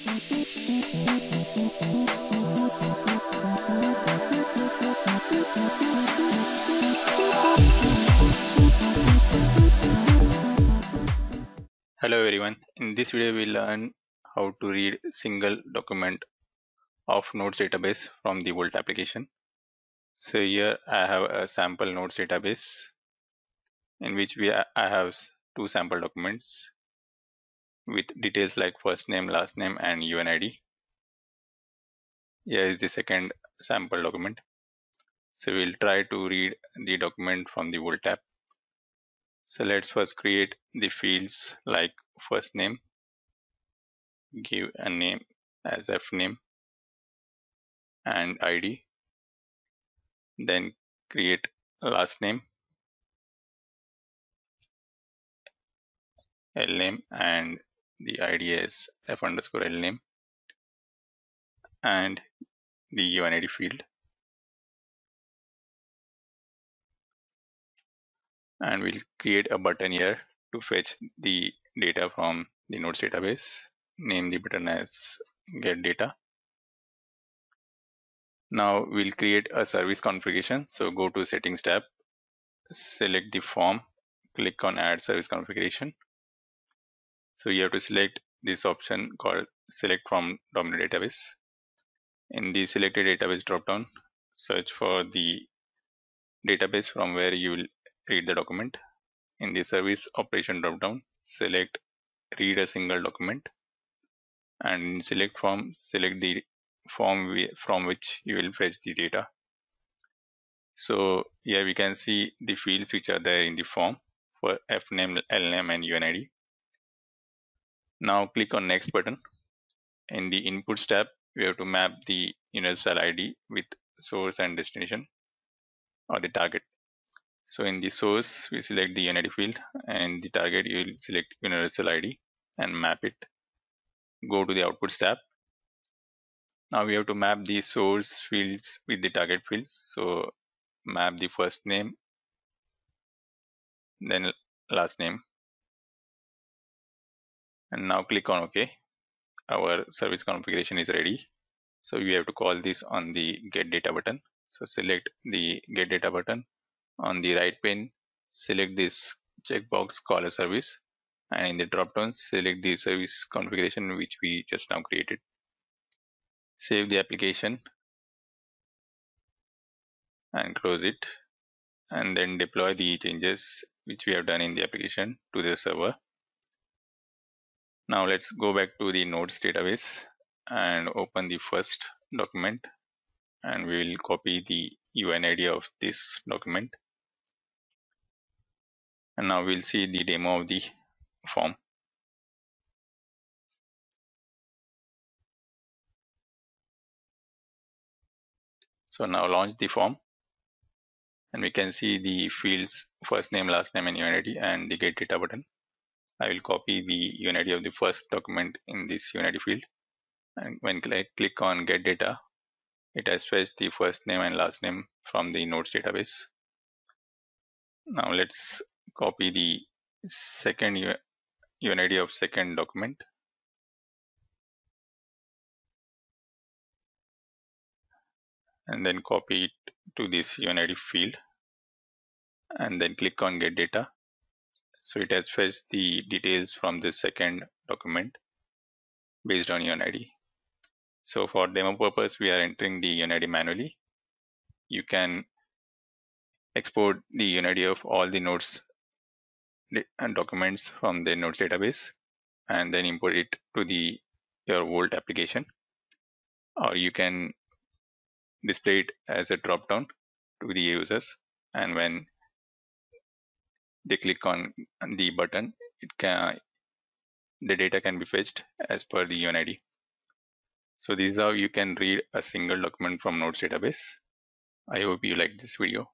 Hello everyone. In this video we learn how to read single document of Notes database from the Volt application. So here I have a sample Notes database in which we I have two sample documents with details like first name, last name and UNID. Here is the second sample document. So we'll try to read the document from the Volt tab. So let's first create the fields like first name, give a name as f name and id. Then create last name, l name and the id is f underscore l name and the UNID field. and we'll create a button here to fetch the data from the notes database. Name the button as get data. Now we'll create a service configuration. So go to settings tab select the form click on add service configuration so you have to select this option called select from Domino database in the selected database dropdown search for the database from where you will read the document. In the service operation dropdown, select read a single document and in select form, select the form from which you will fetch the data. So here we can see the fields which are there in the form for fname, lname and UNID. Now click on next button. In the inputs tab, we have to map the universal ID with source and destination or the target. So in the source, we select the UNID field and the target, you will select universal ID and map it. Go to the outputs tab. Now we have to map the source fields with the target fields. So map the first name, then last name. And now click on OK. Our service configuration is ready. So we have to call this on the get data button. So select the get data button on the right pane, select this checkbox call a service and in the dropdown select the service configuration which we just now created. Save the application and close it and then deploy the changes which we have done in the application to the server. Now let's go back to the notes database and open the first document and we will copy the UNID of this document and now we'll see the demo of the form. So now launch the form and we can see the fields first name, last name and UNID and the get data button. I will copy the UNID of the first document in this UNID field and when I click on get data it has fetched the first name and last name from the notes database. Now let's copy the second UNID of second document and then copy it to this UNID field and then click on get data. So it has fetched the details from the second document based on UNID. So for demo purpose, we are entering the UNID manually. You can export the UNID of all the nodes and documents from the notes database and then import it to the your Volt application or you can display it as a drop down to the users and when they click on the button it can the data can be fetched as per the UNID. So this is how you can read a single document from Notes database. I hope you like this video.